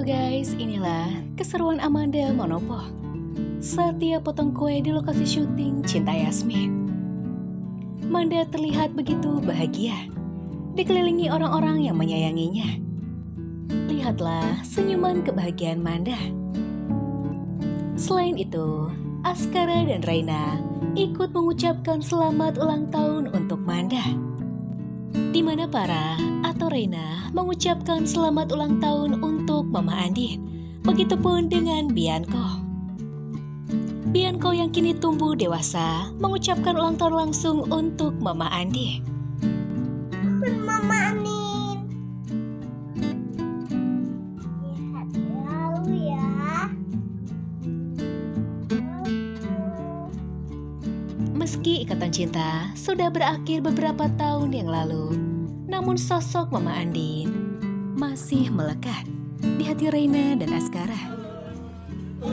Guys, inilah keseruan Amanda Monopo dia potong kue di lokasi syuting Cinta Yasmin. Manda terlihat begitu bahagia, dikelilingi orang-orang yang menyayanginya. Lihatlah senyuman kebahagiaan Manda. Selain itu, Askara dan Raina ikut mengucapkan selamat ulang tahun untuk Manda. Di mana para atau Reina mengucapkan selamat ulang tahun untuk Mama Andin. Begitupun dengan Bianco. Bianco yang kini tumbuh dewasa mengucapkan ulang tahun langsung untuk Mama Andi. Meski ikatan cinta sudah berakhir beberapa tahun yang lalu, namun sosok Mama Andin masih melekat di hati Reina dan Askara,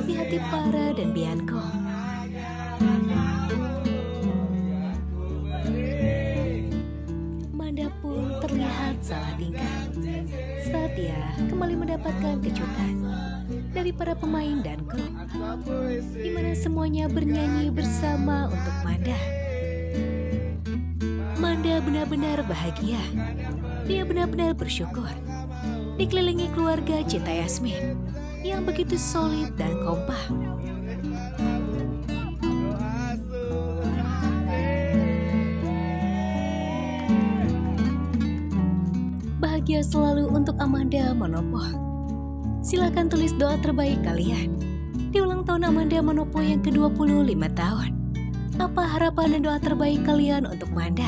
di hati Para dan Bianco. Manda pun terlihat salah tingkah saat dia kembali mendapatkan kejutan dari para pemain dan kru, di mana semuanya bernyanyi bersama untuk Manda. Manda benar-benar bahagia. Dia benar-benar bersyukur dikelilingi keluarga cinta Yasmin yang begitu solid dan kompak. Bahagia selalu untuk Amanda Manopo. Silakan tulis doa terbaik kalian di ulang tahun Amanda Manopo yang ke-25 tahun. Apa harapan dan doa terbaik kalian untuk Manda?